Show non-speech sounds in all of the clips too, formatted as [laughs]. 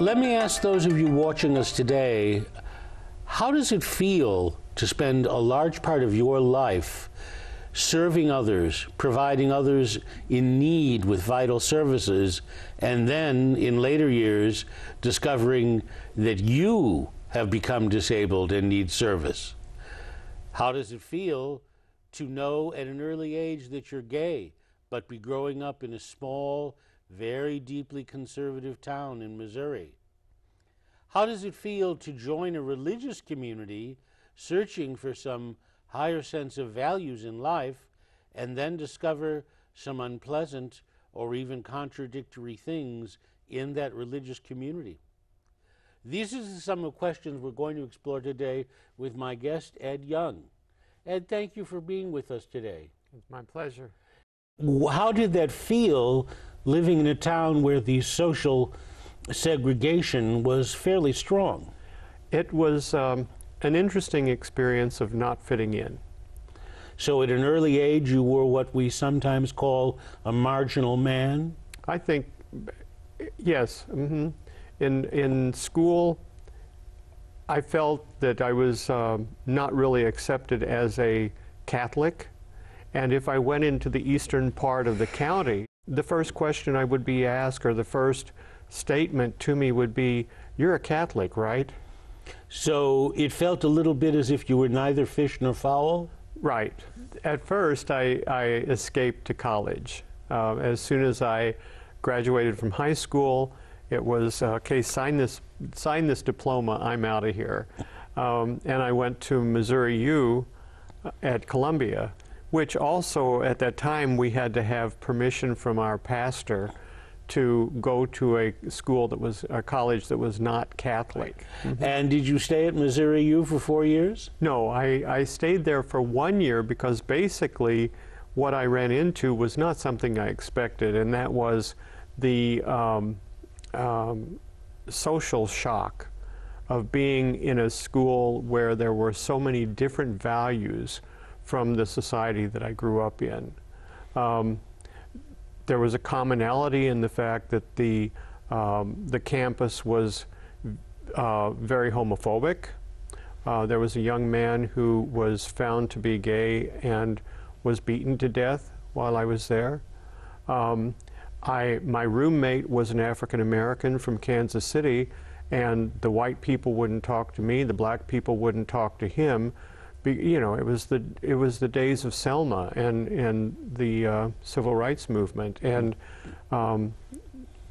Let me ask those of you watching us today how does it feel to spend a large part of your life serving others, providing others in need with vital services, and then in later years discovering that you have become disabled and need service? How does it feel to know at an early age that you're gay, but be growing up in a small, very deeply conservative town in Missouri? How does it feel to join a religious community searching for some higher sense of values in life and then discover some unpleasant or even contradictory things in that religious community? These are some of the questions we're going to explore today with my guest, Ed Young. Ed, thank you for being with us today. It's my pleasure. How did that feel living in a town where the social segregation was fairly strong? It was um, an interesting experience of not fitting in. So, at an early age, you were what we sometimes call a marginal man? I think, yes. Mm-hmm. In, in school, I felt that I was um, not really accepted as a Catholic. And if I went into the eastern part of the county, the first question I would be asked, or the first statement to me would be, You're a Catholic, right? So it felt a little bit as if you were neither fish nor fowl? Right. At first, I, I escaped to college. Uh, as soon as I graduated from high school, it was, okay, sign this, sign this diploma, I'm out of here. Um, and I went to Missouri U uh, at Columbia, which also at that time we had to have permission from our pastor to go to a school that was a college that was not Catholic. Mm-hmm. And did you stay at Missouri U for four years? No, I, I stayed there for one year because basically what I ran into was not something I expected, and that was the um, um, social shock of being in a school where there were so many different values from the society that I grew up in. Um, there was a commonality in the fact that the, um, the campus was uh, very homophobic. Uh, there was a young man who was found to be gay and was beaten to death while I was there. Um, I, my roommate was an African American from Kansas City, and the white people wouldn't talk to me, the black people wouldn't talk to him be, you know, it was the it was the days of Selma and and the uh, civil rights movement, and um,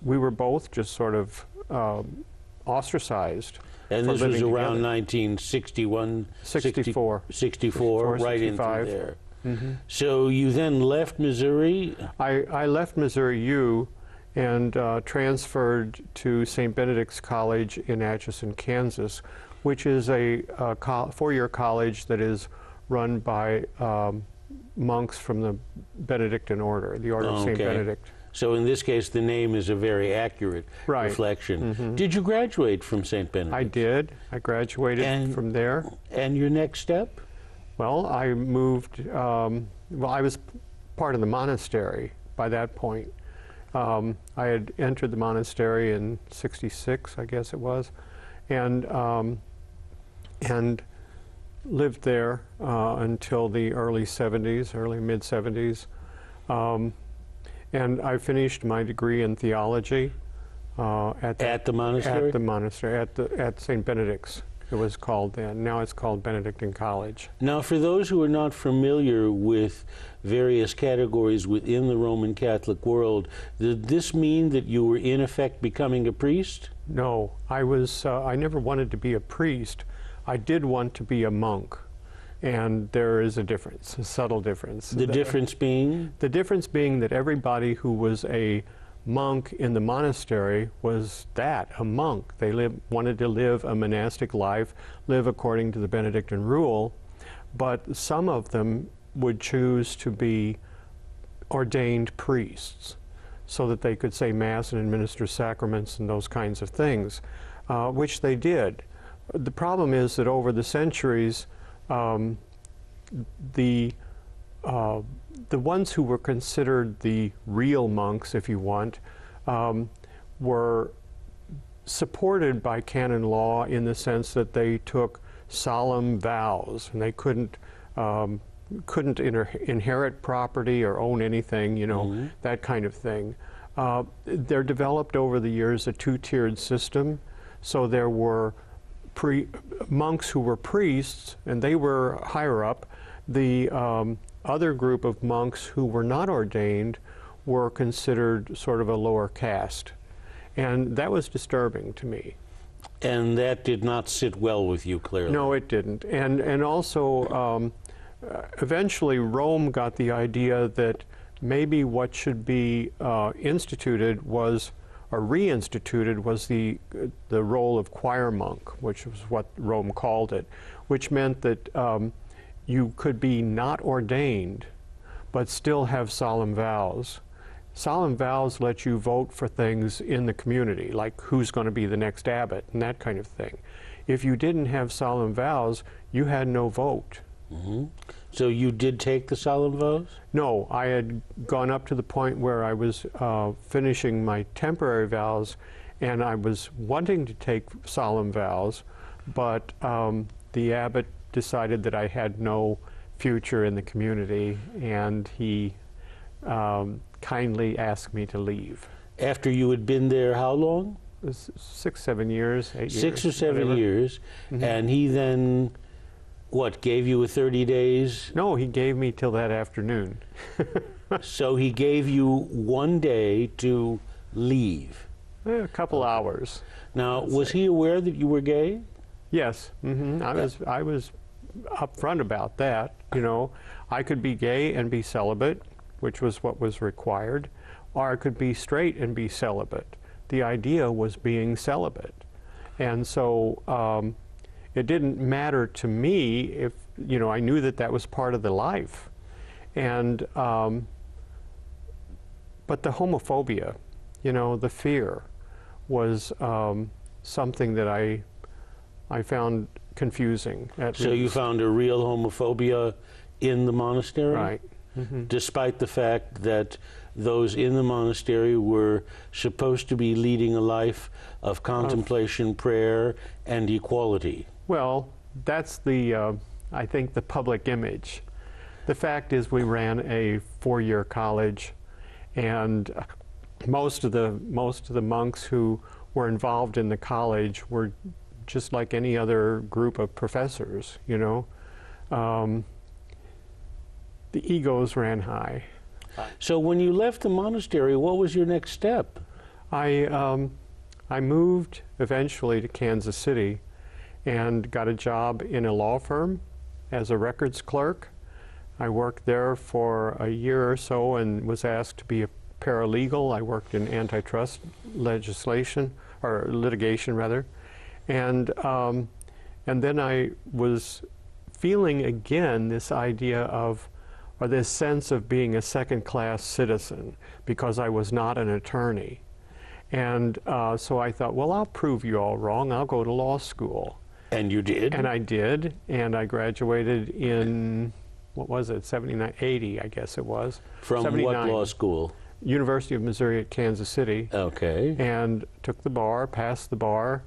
we were both just sort of um, ostracized. And this was around together. 1961, 64, 64, right into there. Mm-hmm. So you then left Missouri. I, I left Missouri U and uh, transferred to St. Benedict's College in Atchison, Kansas, which is a, a four-year college that is run by um, monks from the Benedictine order, the Order of St. Benedict. So in this case, the name is a very accurate right. reflection. Mm-hmm. Did you graduate from St. Benedict? I did. I graduated and, from there. And your next step? Well, I moved, um, well, I was part of the monastery by that point. Um, I had entered the monastery in 66, I guess it was. And um, and lived there uh, until the early 70s, early mid 70s. Um, and I finished my degree in theology uh, at, the, at the monastery. At the monastery, at the at St. Benedict's. It was called then. Now it's called Benedictine College. Now, for those who are not familiar with various categories within the Roman Catholic world, did this mean that you were in effect becoming a priest? No, I was. Uh, I never wanted to be a priest. I did want to be a monk. And there is a difference, a subtle difference. The, the difference being? The difference being that everybody who was a monk in the monastery was that, a monk. They live, wanted to live a monastic life, live according to the Benedictine rule, but some of them would choose to be ordained priests so that they could say Mass and administer sacraments and those kinds of things, uh, which they did. The problem is that over the centuries, um, the uh, the ones who were considered the real monks, if you want, um, were supported by canon law in the sense that they took solemn vows and they couldn't um, couldn't inher- inherit property or own anything, you know, that kind of thing. Uh, they're developed over the years a two-tiered system, so there were pre- monks who were priests, and they were higher up. The um, other group of monks who were not ordained were considered sort of a lower caste. And that was disturbing to me. And that did not sit well with you, clearly. No, it didn't. And, and also, um, eventually, Rome got the idea that maybe what should be uh, instituted was, or reinstituted, was the, the role of choir monk, which was what Rome called it, which meant that um, you could be not ordained, but still have solemn vows. Solemn vows let you vote for things in the community, like who's going to be the next abbot and that kind of thing. If you didn't have solemn vows, you had no vote. So you did take the solemn vows? No, I had gone up to the point where I was uh, finishing my temporary vows and I was wanting to take solemn vows, but um, the abbot decided that I had no future in the community and he um, kindly asked me to leave. After you had been there how long? Six, seven years, eight Six years. or seven whatever. years. And he then, what, gave you a 30 days? No, he gave me till that afternoon. [laughs] so he gave you one day to leave. Eh, A couple hours. Now, was he aware that you were gay? Yes, hmm I was. I was upfront about that. You know, I could be gay and be celibate, which was what was required, or I could be straight and be celibate. The idea was being celibate, and so um, it didn't matter to me if you know. I knew that that was part of the life, and um, but the homophobia, you know, the fear, was um, something that I I found confusing. At So you found a real homophobia in the monastery? right? hmm Despite the fact that those in the monastery were supposed to be leading a life of contemplation, prayer, and equality. Well, that's the uh, I think the public image. The fact is, we ran a four-year college, and uh, most of the most of the monks who were involved in the college were just like any other group of professors. You know, um, the egos ran high. So when you left the monastery, what was your next step? I um, I moved eventually to Kansas City, and got a job in a law firm as a records clerk. I worked there for a year or so and was asked to be a paralegal. I worked in antitrust legislation or litigation rather, and um, and then I was feeling again this idea of or this sense of being a second class citizen because I was not an attorney. And uh, so I thought, well, I'll prove you all wrong. I'll go to law school. And you did? And I did. And I graduated in, what was it, 79, 80, I guess it was. From what 79. law school? University of Missouri at Kansas City. Okay. And took the bar, passed the bar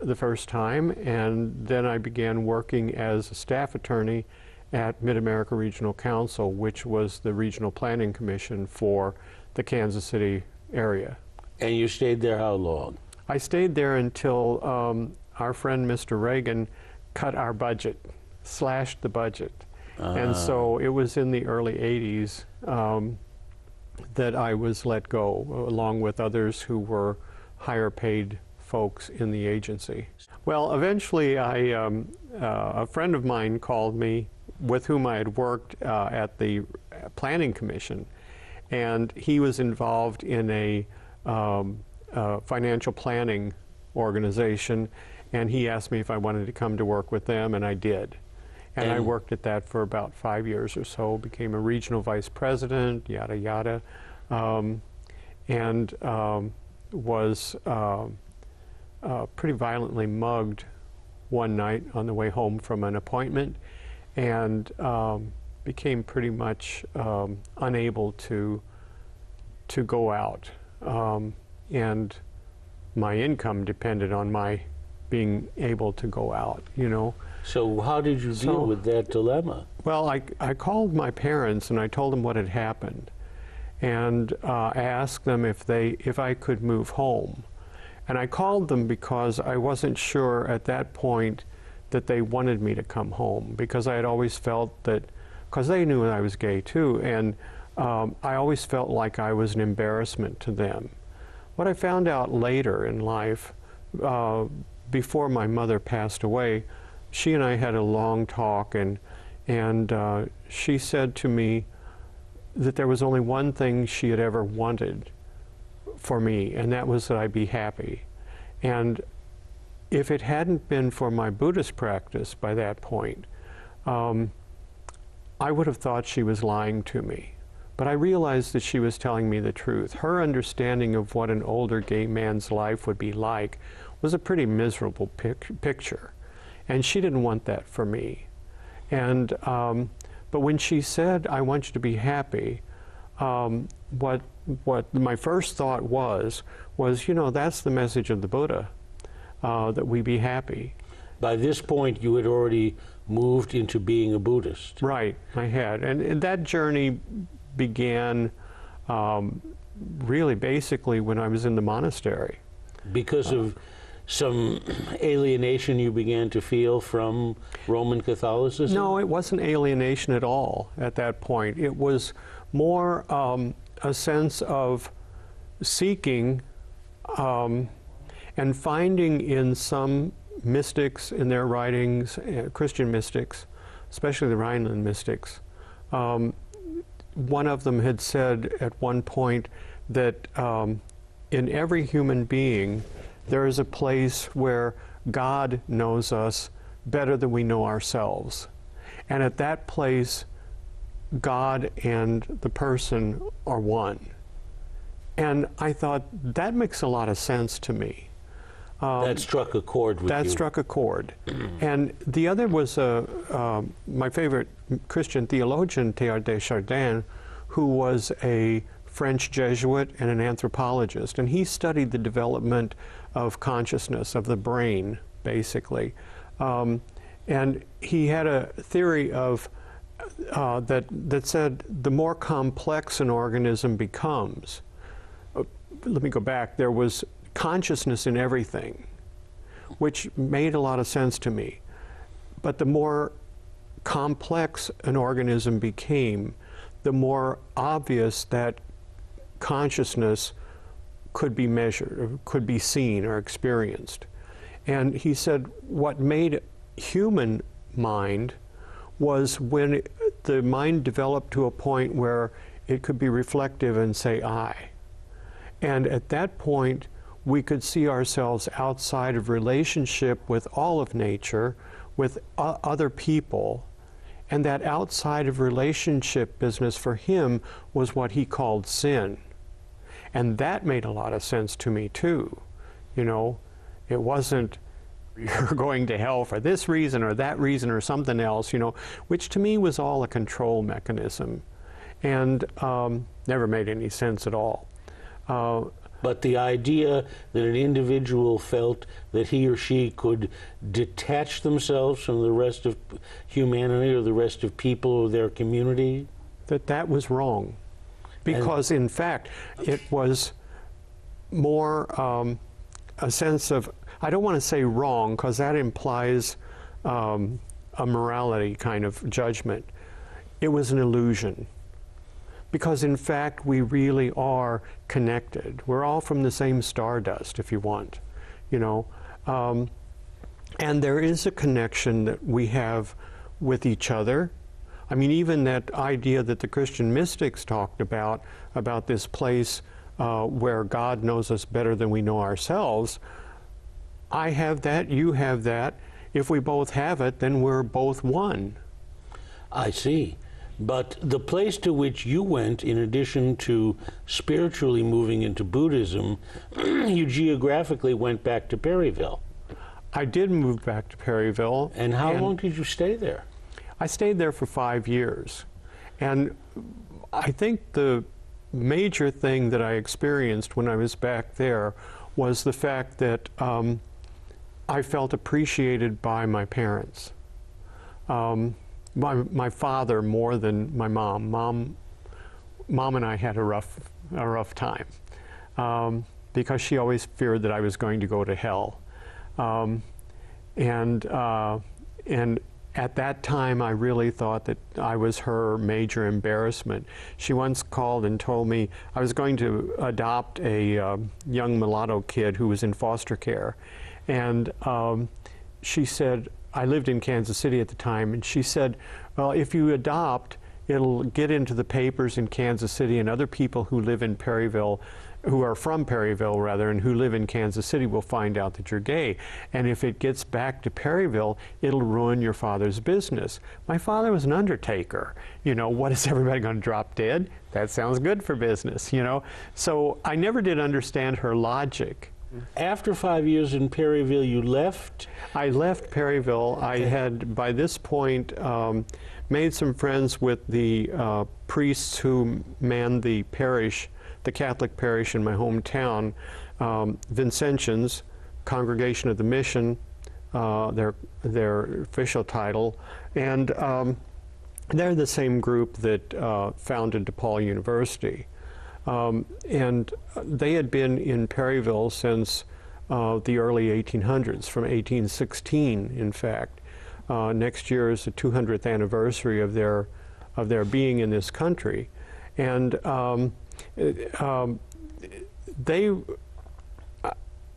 the first time. And then I began working as a staff attorney at Mid America Regional Council, which was the regional planning commission for the Kansas City area. And you stayed there how long? I stayed there until um, our friend Mr. Reagan cut our budget, slashed the budget. And so it was in the early 80s um, that I was let go, along with others who were higher paid folks in the agency. Well, eventually, I, um, uh, a friend of mine called me with whom I had worked uh, at the Planning Commission, and he was involved in a um, uh, financial planning organization, and he asked me if I wanted to come to work with them, and I did. And I worked at that for about five years or so, became a regional vice president, yada, yada, um, and um, was um uh, pretty violently mugged one night on the way home from an appointment and um, became pretty much um, unable to to go out. Um, and my income depended on my being able to go out, you know. So, how did you deal So- with that dilemma? Well, I, I called my parents and I told them what had happened, and uh, I asked them if they if I could move home, and I called them because I wasn't sure at that point that they wanted me to come home because I had always felt that because they knew I was gay too, and um, I always felt like I was an embarrassment to them. What I found out later in life, uh, before my mother passed away, she and I had a long talk, and and uh, she said to me that there was only one thing she had ever wanted for me, and that was that I be happy. And if it hadn't been for my Buddhist practice by that point, um, I would have thought she was lying to me. But I realized that she was telling me the truth. Her understanding of what an older gay man's life would be like was a pretty miserable pic- picture. And she didn't want that for me. And, um, but when she said, I want you to be happy, um, what, what my first thought was, was, you know, that's the message of the Buddha, uh, that we be happy. By this point, you had already moved into being a Buddhist. Right, I had. And, and that journey began um, really basically when I was in the monastery. Because of some alienation you began to feel from Roman Catholicism? No, it wasn't alienation at all at that point. It was more um, a sense of seeking um, and finding in some mystics in their writings, uh, Christian mystics, especially the Rhineland mystics. Um, one of them had said at one point that um, in every human being, there is a place where God knows us better than we know ourselves. And at that place, God and the person are one. And I thought that makes a lot of sense to me. Um, that struck a chord with that you. struck a chord. and the other was uh, um my favorite Christian theologian, Teilhard de Chardin, who was a French Jesuit and an anthropologist. And he studied the development of consciousness, of the brain, basically. Um, and he had a theory of uh, that, that said the more complex an organism becomes, uh, let me go back, there was consciousness in everything, which made a lot of sense to me. But the more complex an organism became, the more obvious that consciousness could be measured, or could be seen or experienced. And he said what made human mind was when the mind developed to a point where it could be reflective and say, I. And at that point, we could see ourselves outside of relationship with all of nature, with other people. And that outside of relationship business for him was what he called sin. And that made a lot of sense to me too. You know, it wasn't [laughs] you're going to hell for this reason or that reason or something else, you know, which to me was all a control mechanism and um, never made any sense at all. Uh, But the idea that an individual felt that he or she could detach themselves from the rest of humanity or the rest of people or their community, that that was wrong. Because, in fact, it was more um, a sense of, I don't want to say wrong, because that implies um, a morality kind of judgment. It was an illusion. Because, in fact, we really are connected. We're all from the same stardust, if you want, you know. Um, and there is a connection that we have with each other. I mean, even that idea that the Christian mystics talked about, about this place uh, where God knows us better than we know ourselves, I have that, you have that. If we both have it, then we're both one. I see. But the place to which you went, in addition to spiritually moving into Buddhism, [clears throat] you geographically went back to Perryville. I did move back to Perryville. And how long did you stay there? I stayed there for five years. And I think the major thing that I experienced when I was back there was the fact that um, I felt appreciated by my parents. Um, my, my father more than my mom. Mom, mom and I had a rough, a rough time um, because she always feared that I was going to go to hell. Um, and, uh, and at that time, I really thought that I was her major embarrassment. She once called and told me I was going to adopt a uh, young mulatto kid who was in foster care. And um, she said, I lived in Kansas City at the time, and she said, Well, if you adopt, it'll get into the papers in Kansas City, and other people who live in Perryville who are from Perryville rather and who live in Kansas City will find out that you're gay. And if it gets back to Perryville, it'll ruin your father's business. My father was an undertaker. You know, what is [laughs] everybody going to drop dead? That sounds good for business, you know? So I never did understand her logic. After five years in Perryville, you left? I left Perryville. I had, by this point, um, made some friends with the uh, priests who manned the parish the Catholic parish in my hometown, um, Vincentians, Congregation of the Mission, uh, their their official title, and um, they're the same group that uh, founded DePaul University, um, and they had been in Perryville since uh, the early 1800s, from 1816, in fact. Uh, next year is the 200th anniversary of their of their being in this country, and um, um, they,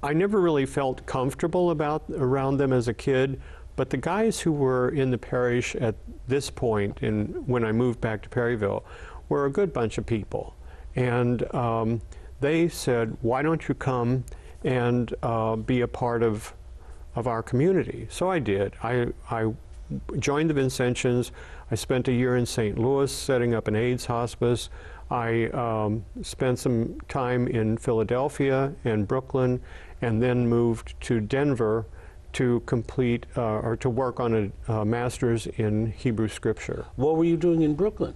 I never really felt comfortable about around them as a kid, but the guys who were in the parish at this point, in when I moved back to Perryville, were a good bunch of people, and um, they said, "Why don't you come and uh, be a part of of our community?" So I did. I I joined the Vincentians. I spent a year in St. Louis setting up an AIDS hospice. I um, spent some time in Philadelphia and Brooklyn, and then moved to Denver to complete uh, or to work on a, a, master's in Hebrew Scripture. What were you doing in Brooklyn?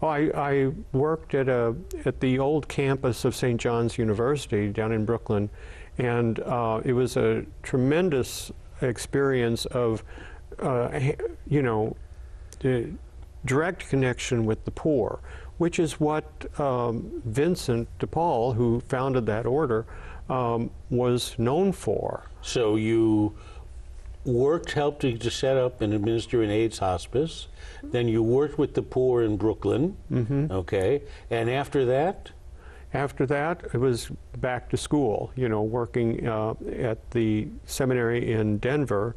Oh, I, I, worked at a at the old campus of St. John's University down in Brooklyn, and uh, it was a tremendous experience of, uh, you know, direct connection with the poor which is what um, Vincent de Paul, who founded that order, um, was known for. So you worked, helped to set up and administer an AIDS hospice. Then you worked with the poor in Brooklyn. Mm-hmm. Okay. And after that? After that, it was back to school, you know, working uh, at the seminary in Denver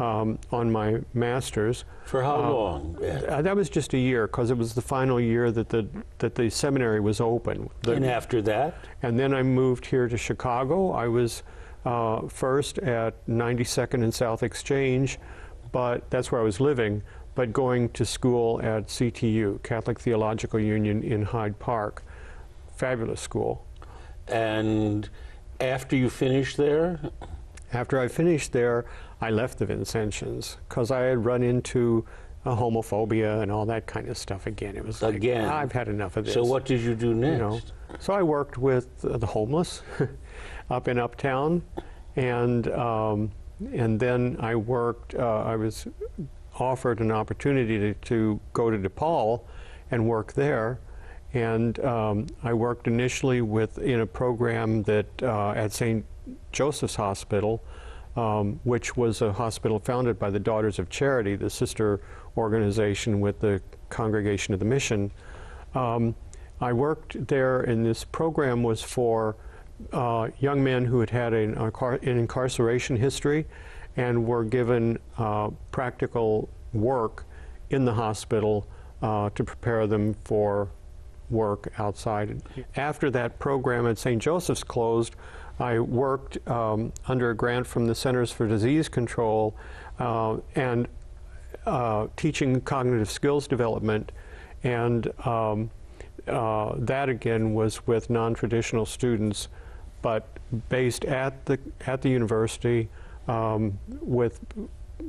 um, on my master's. For how uh, long? Uh, that was just a year because it was the final year that the that the seminary was open. The, and after that? And then I moved here to Chicago. I was uh, first at 92nd and South Exchange, but that's where I was living. But going to school at CTU, Catholic Theological Union in Hyde Park, fabulous school. And after you finished there? After I finished there, I left the Vincentians because I had run into uh, homophobia and all that kind of stuff again. It was like, again. I've had enough of this. So what did you do next? You know? So I worked with uh, the homeless [laughs] up in Uptown, and um, and then I worked. Uh, I was offered an opportunity to, to, go to DePaul and work there. And um, I worked initially with in a program that uh, at St. Joseph's Hospital um, which was a hospital founded by the Daughters of Charity, the sister organization with the Congregation of the Mission. Um, I worked there, and this program was for uh, young men who had had an, an, incarceration history and were given uh, practical work in the hospital uh, to prepare them for work outside. After that program at St. Joseph's closed, I worked um, under a grant from the Centers for Disease Control uh, and uh, teaching cognitive skills development. And um, uh, that again was with non-traditional students, but based at the at the university um, with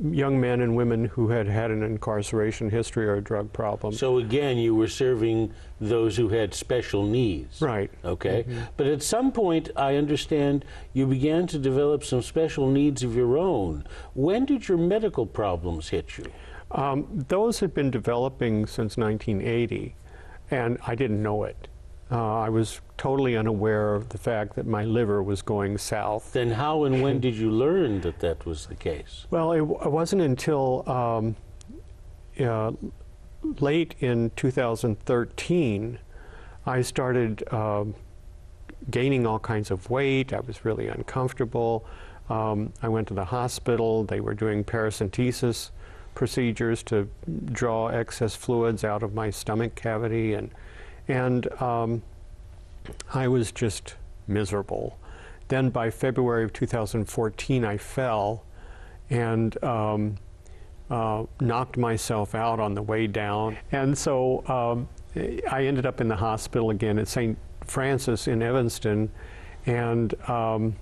young men and women who had had an incarceration history or a drug problem. So again, you were serving those who had special needs. right. Okay. But at some point, I understand you began to develop some special needs of your own. When did your medical problems hit you? Um, those had been developing since 1980, and I didn't know it. Uh, I was totally unaware of the fact that my liver was going south. Then how and when did you learn that that was the case? Well, it, w- it wasn't until um, uh, late in 2013 I started um, gaining all kinds of weight. I was really uncomfortable. Um, I went to the hospital. They were doing paracentesis procedures to draw excess fluids out of my stomach cavity, and and um, I was just miserable. Then by February of 2014, I fell and um, uh, knocked myself out on the way down. And so um, I ended up in the hospital again at St. Francis in Evanston, and um,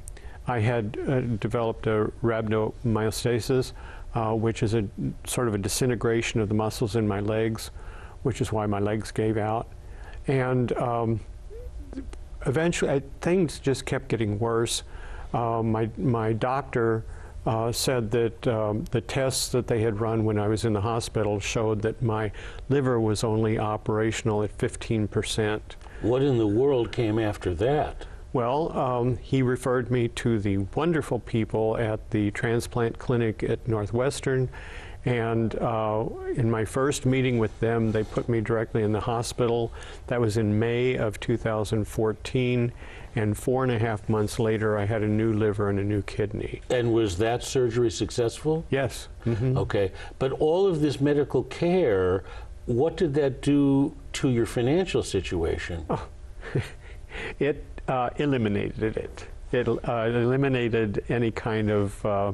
I had uh, developed a rhabdomyostasis, uh, which is a sort of a disintegration of the muscles in my legs, which is why my legs gave out. And um, eventually, I, things just kept getting worse. Um, my my doctor uh, said that um, the tests that they had run when I was in the hospital showed that my liver was only operational at 15 percent. What in the world came after that? Well, um, he referred me to the wonderful people at the transplant clinic at Northwestern. And uh, in my first meeting with them, they put me directly in the hospital. That was in May of 2014. And four and a half months later, I had a new liver and a new kidney. And was that surgery successful? Yes. mhm. Okay. But all of this medical care, what did that do to your financial situation? [laughs] It uh, eliminated it. It uh, eliminated any kind of uh,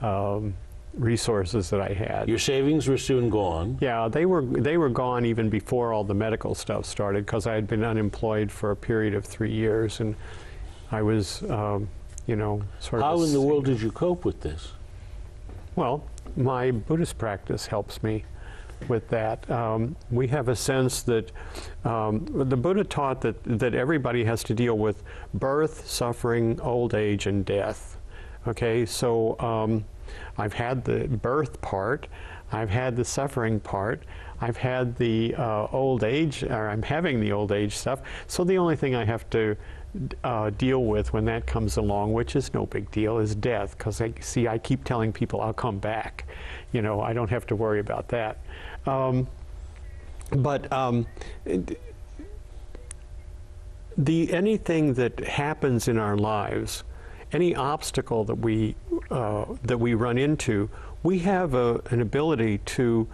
um, resources that I had. Your savings were soon gone. Yeah, they were they were gone even before all the medical stuff started because I had been unemployed for a period of three years, and I was, um, you know, sort of. How in the world did you cope with this? Well, my Buddhist practice helps me with that. Um, we have a sense that um, the Buddha taught that that everybody has to deal with birth, suffering, old age, and death. Okay, so um, I've had the birth part, I've had the suffering part, I've had the uh, old age, or I'm having the old age stuff. So the only thing I have to uh, deal with when that comes along, which is no big deal, is death. Because I see, I keep telling people I'll come back. You know, I don't have to worry about that. Um, but um, the anything that happens in our lives, any obstacle that we uh, that we run into, we have a, an ability to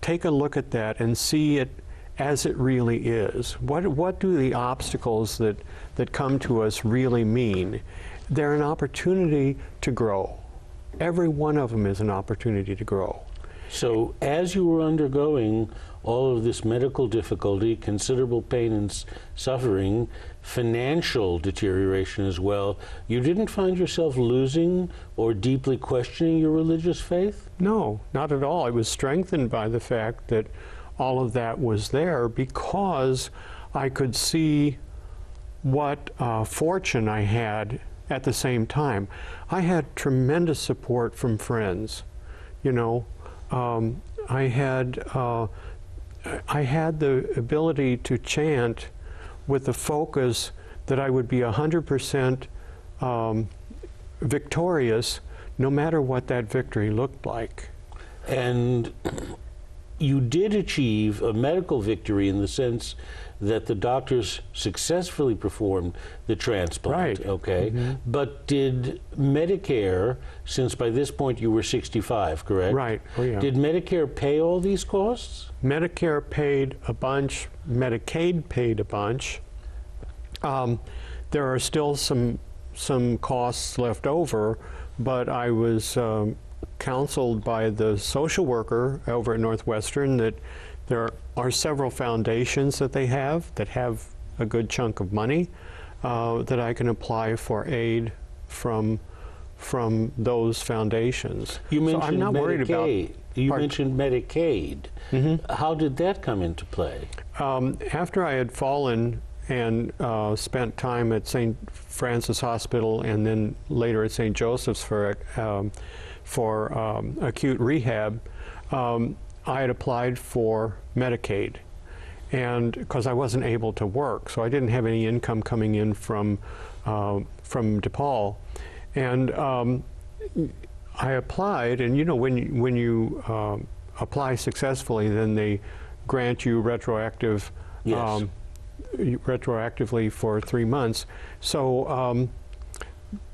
take a look at that and see it as it really is. What what do the obstacles that that come to us really mean? They're an opportunity to grow. Every one of them is an opportunity to grow. So, as you were undergoing all of this medical difficulty, considerable pain and suffering, financial deterioration as well, you didn't find yourself losing or deeply questioning your religious faith? No, not at all. It was strengthened by the fact that all of that was there because I could see what uh, fortune I had at the same time. I had tremendous support from friends. You know, um, I had uh, I had the ability to chant with the focus that I would be 100% um, victorious no matter what that victory looked like. And you did achieve a medical victory in the sense that the doctors successfully performed the transplant. Right. Okay. But did Medicare, since by this point you were 65, correct? Right. Oh, yeah. Did Medicare pay all these costs? Medicare paid a bunch, Medicaid paid a bunch. Um, there are still some some costs left over, but I was um, counseled by the social worker over at Northwestern that there are several foundations that they have that have a good chunk of money uh, that I can apply for aid from from those foundations. You so mentioned I'm not Medicaid. worried about. you Pardon? mentioned Medicaid. How did that come into play? Um, after I had fallen and uh, spent time at St. Francis Hospital and then later at St. Joseph's for um, for um, acute rehab, um, I had applied for Medicaid, and because I wasn't able to work, so I didn't have any income coming in from uh, from DePaul, and um, I applied, and you know when you, when you um, apply successfully, then they grant you retroactive Yes. you- retroactively for three months. So um,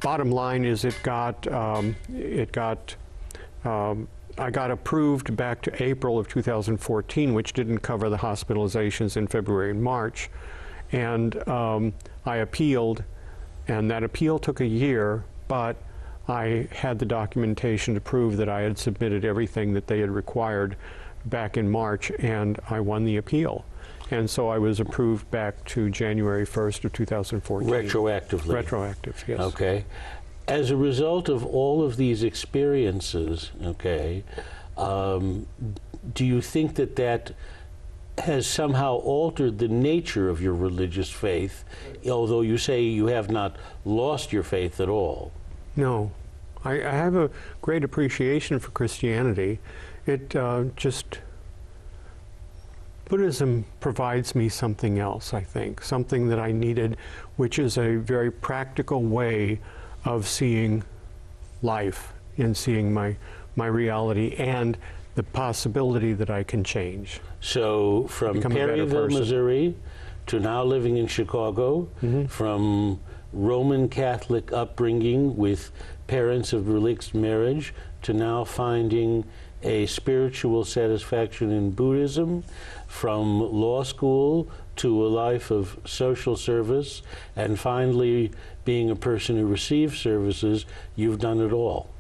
bottom line is it got um, it got um, I got approved back to April of 2014, which didn't cover the hospitalizations in February and March, and um, I appealed, and that appeal took a year, but I had the documentation to prove that I had submitted everything that they had required back in March, and I won the appeal. And so I was approved back to January 1st of 2014. Retroactively. Retroactive, yes. Okay. As a result of all of these experiences, okay, um, do you think that that has somehow altered the nature of your religious faith, although you say you have not lost your faith at all? No. I, I have a great appreciation for Christianity. It uh, just. Buddhism provides me something else, I think, something that I needed, which is a very practical way of seeing life and seeing my, my reality and the possibility that I can change. So, from Perryville. Missouri, to now living in Chicago, Mm-hmm. from Roman Catholic upbringing with parents of religious marriage, to now finding a spiritual satisfaction in Buddhism, from law school to a life of social service, and finally being a person who receives services, you've done it all.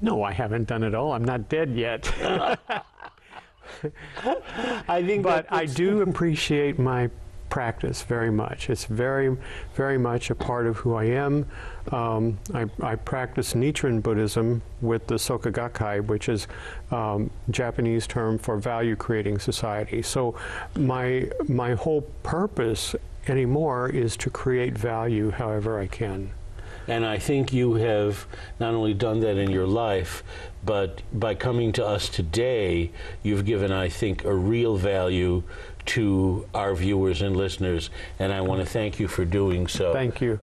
No, I haven't done it all. I'm not dead yet. [laughs] I think but I do appreciate my practice very much. It's very, very much a part of who I am. Um, I, I practice Nichiren Buddhism with the Soka Gakkai, which is um, Japanese term for value creating society. So my my whole purpose anymore is to create value however I can. And I think you have not only done that in your life, but by coming to us today, you've given, I think, a real value to our viewers and listeners. And I want to thank you for doing so. Thank you.